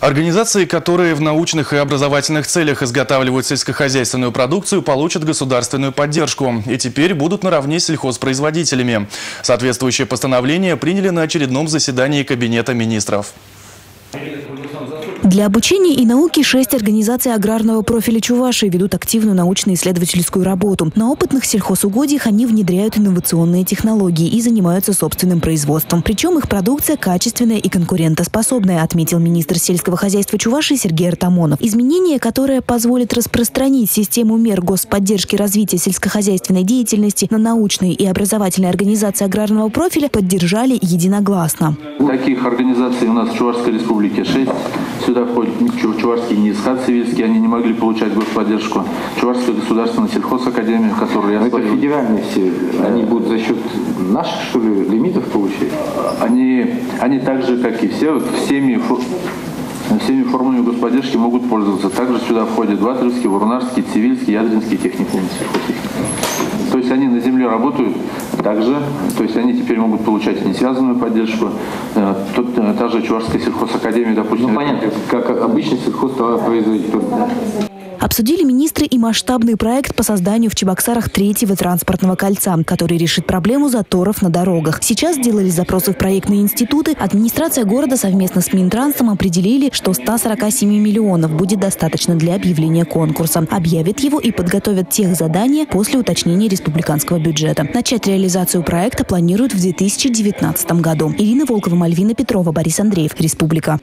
Организации, которые в научных и образовательных целях изготавливают сельскохозяйственную продукцию, получат государственную поддержку и теперь будут наравне с сельхозпроизводителями. Соответствующее постановление приняли на очередном заседании Кабинета министров. Для обучения и науки шесть организаций аграрного профиля Чувашии ведут активную научно-исследовательскую работу. На опытных сельхозугодиях они внедряют инновационные технологии и занимаются собственным производством. Причем их продукция качественная и конкурентоспособная, отметил министр сельского хозяйства Чувашии Сергей Артамонов. Изменение, которое позволит распространить систему мер господдержки развития сельскохозяйственной деятельности на научные и образовательные организации аграрного профиля, поддержали единогласно. Таких организаций у нас в Чувашской республике шесть. Сюда входит Чувашский НИСХАТ Сивильский, они не могли получать господдержку. Чувашская государственная сельхозакадемия, которую я Это федеральные все, они будут за счет наших, что ли, лимитов получать? Они, они так же, как и все, вот всеми, всеми формами господдержки могут пользоваться. Также сюда входят Ватревский, Вурнарский, Цивильский, Ядринский техникум То есть они на земле работают также, то есть они теперь могут получать несвязанную поддержку. Э, тут э, та же Чувашская сельхозакадемия, допустим. Ну понятно, как обычный сельхозтоваропроизводитель. Обсудили министры и масштабный проект по созданию в Чебоксарах третьего транспортного кольца, который решит проблему заторов на дорогах. Сейчас сделали запросы в проектные институты. Администрация города совместно с Минтрансом определили, что 147 миллионов будет достаточно для объявления конкурса. Объявят его и подготовят тех задания после уточнения республиканского бюджета. Начать реализацию проекта планируют в 2019 году. Ирина Волкова, Мальвина Петрова, Борис Андреев. Республика.